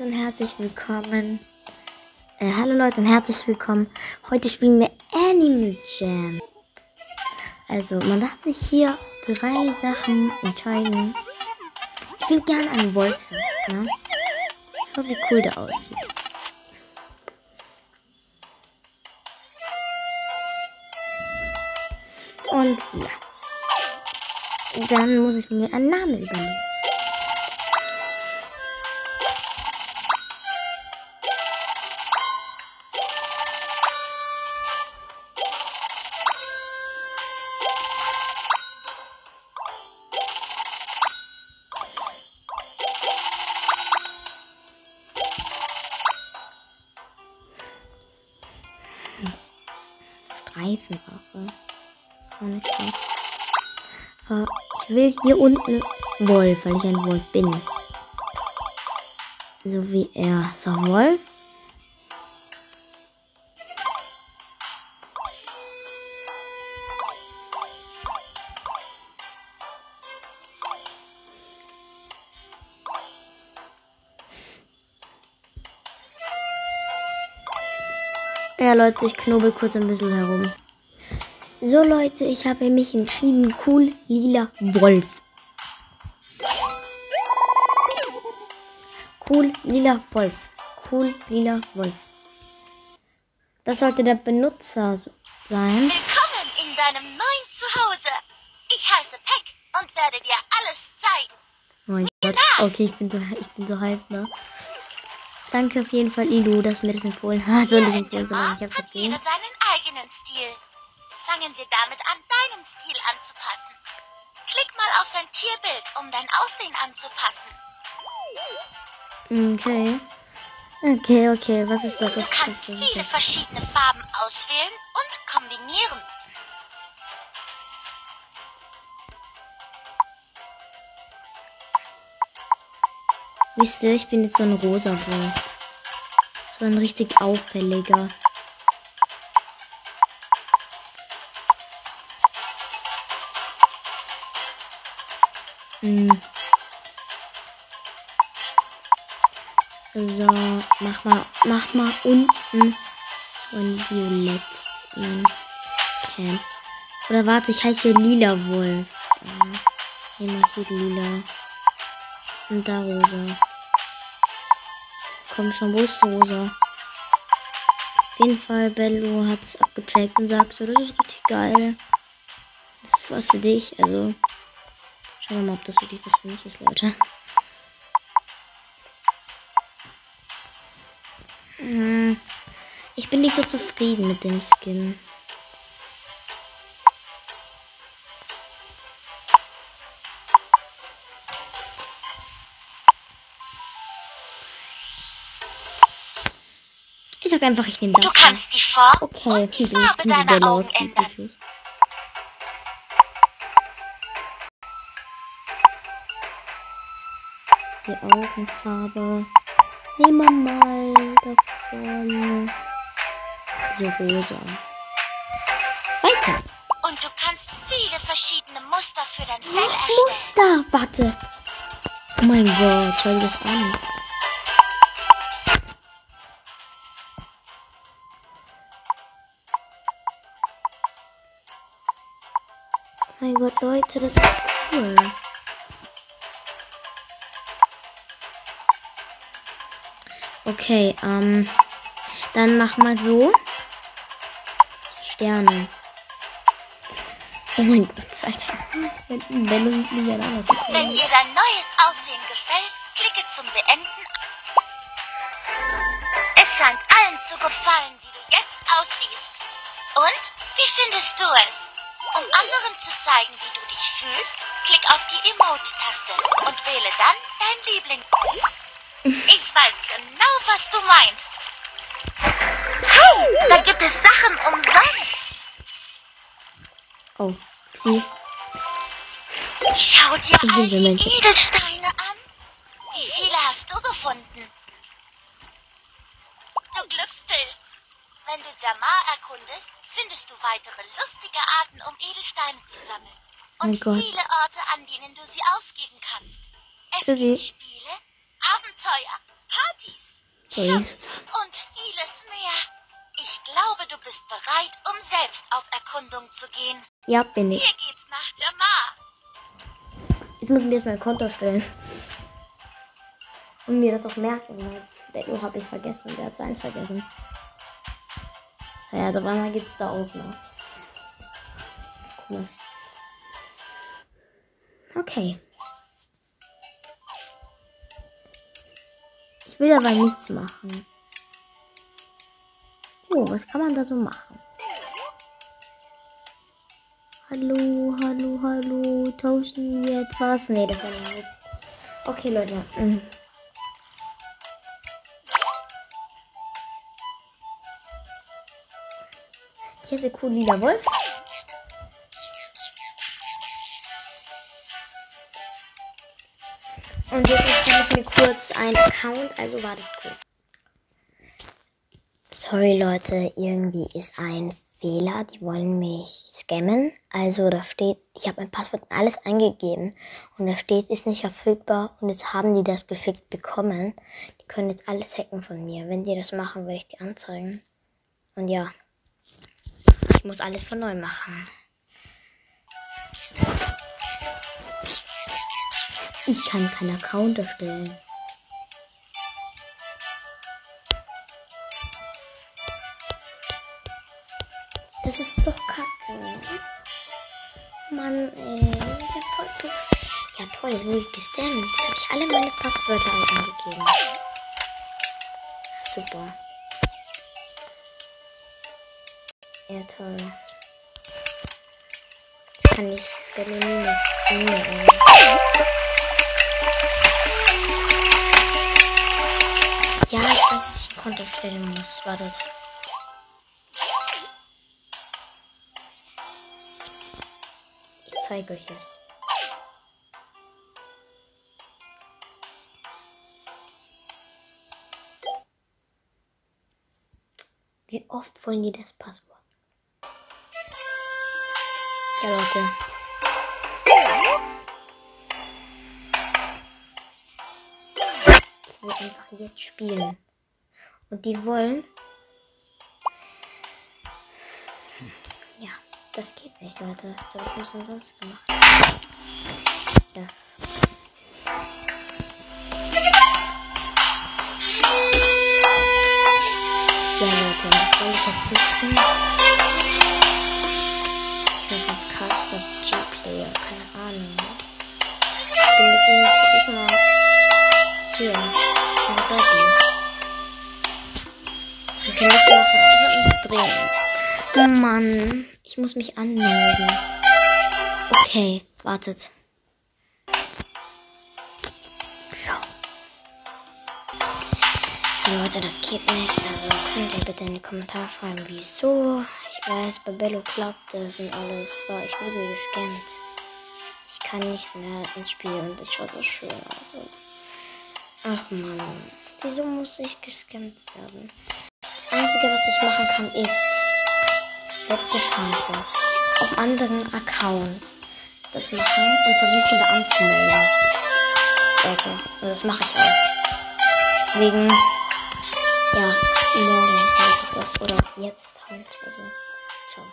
Und herzlich willkommen. Äh, hallo Leute und herzlich willkommen. Heute spielen wir Animal Jam. Also, man darf sich hier drei Sachen entscheiden. Ich will gerne einen Wolf sein, ja? Schau, wie cool der aussieht. Und ja. Dann muss ich mir einen Namen überlegen. Streifenwaffe. Ist auch nicht schlecht. Aber ich will hier unten Wolf, weil ich ein Wolf bin. So wie er. So, Wolf. Ja, Leute, ich knobel kurz ein bisschen herum. So, Leute, ich habe mich entschieden. Cool, lila Wolf. Cool, lila Wolf. Cool, lila Wolf. Das sollte der Benutzer sein. Willkommen in deinem neuen Zuhause. Ich heiße Peck und werde dir alles zeigen. Oh mein Gott. Okay, ich bin so, ich bin so hyped, ne? Danke auf jeden Fall, Ilu, dass du mir das empfohlen hast. Und das empfohlen, sondern ich hab's hat jeder seinen eigenen Stil. Fangen wir damit an, deinen Stil anzupassen. Klick mal auf dein Tierbild, um dein Aussehen anzupassen. Okay. Okay, okay. Was ist das? Du kannst das? Viele verschiedene Farben auswählen und kombinieren. Wisst ihr, ich bin jetzt so ein rosa Wolf. So ein richtig auffälliger. Hm. So, mach mal, mach mal unten so ein Violett. Camp. Oder warte, ich heiße Lila Wolf. Äh, nehmen wir hier lila. Und da rosa. Komm schon, wo ist rosa? Auf jeden Fall, Bello hat's abgecheckt und sagt so, das ist richtig geil. Das ist was für dich. Also, schauen wir mal, ob das wirklich was für mich ist, Leute. Hm, Ich bin nicht so zufrieden mit dem Skin. Ich sag einfach, ich nehme das. Du kannst die Form Okay, und die Farbe deiner Augen ändern. Die Augenfarbe. Nehmen wir mal davon. So rosa. Weiter. Und du kannst viele verschiedene Muster für dein Fell erstellen. Muster. Warte. Oh mein Gott, schau dir das an. Mein Gott, Leute, das ist cool. Okay, ähm, dann mach mal so. Sterne. Oh mein Gott, Alter. Bello sieht mich ja an, was ich Wenn dir dein neues Aussehen gefällt, klicke zum Beenden. Es scheint allen zu gefallen, wie du jetzt aussiehst. Und wie findest du es? Um anderen zu zeigen, wie du dich fühlst, klick auf die Emote-Taste und wähle dann dein Liebling. Ich weiß genau, was du meinst. Hey, da gibt es Sachen umsonst. Oh, sie. Schau dir all die Menschen. Edelsteine an. Wie viele hast du gefunden? Du Glückspilz. Wenn du Jamar erkundest, findest du weitere lustige Arten, um Edelsteine zu sammeln. Und Mein Gott. viele Orte, an denen du sie ausgeben kannst. Es Tschüssi. gibt Spiele, Abenteuer, Partys. Shops und vieles mehr. Ich glaube, du bist bereit, um selbst auf Erkundung zu gehen. Ja, bin ich. Hier geht's nach Jamar. Jetzt muss ich mir erstmal ein Konto stellen. Und mir das auch merken, weil Bello habe ich vergessen. Wer hat seins vergessen? Ja, also einmal geht's da auf, ne? Komisch. Okay. Ich will aber nichts machen. Oh, was kann man da so machen? Hallo, hallo, hallo. Tauschen wir etwas? Nee, das war Witz. Okay, Leute. Der cool lila Wolf. Und jetzt erstelle ich mir kurz einen Account, also wartet kurz. Sorry Leute, irgendwie ist ein Fehler. Die wollen mich scammen. Also da steht, ich habe mein Passwort und alles eingegeben und da steht, ist nicht verfügbar und jetzt haben die das geschickt bekommen. Die können jetzt alles hacken von mir. Wenn die das machen, werde ich die anzeigen. Und ja, ich muss alles von neu machen. Ich kann keinen Account erstellen. Das ist doch kacke. Mann, ey, das ist ja voll doof. Ja, toll, jetzt wurde ich gestemmt. Jetzt habe ich alle meine Passwörter eingegeben. Super. Ja, toll. Jetzt kann ich nicht mehr Ja, ich weiß, dass ich Konto stellen muss. Wartet. Ich zeige euch es. Wie oft wollen die das Passwort? Ja, Leute. Ich will einfach jetzt spielen. Und die wollen. Ja, das geht nicht, Leute. Das habe ich nicht umsonst gemacht. Ja. Ja, Leute, was soll ich jetzt machen? G-Player, keine Ahnung. Ich bin jetzt irgendwie immer hier in der Lobby. Man kann nichts machen, außer mich drehen. Oh Mann, ich muss mich anmelden. Okay, wartet. Leute, das geht nicht. Also könnt ihr bitte in die Kommentare schreiben, wieso. Ich weiß, bei Bello klappt das und alles, aber ich wurde gescammt. Ich kann nicht mehr ins Spiel und es schaut so schön aus. Und Ach man, wieso muss ich gescammt werden? Das Einzige, was ich machen kann, ist letzte Chance. Auf anderen Account das machen und versuchen da anzumelden. Leute, und das mache ich auch. Deswegen, ja, morgen versuche ich das. Oder jetzt halt. Also, ciao.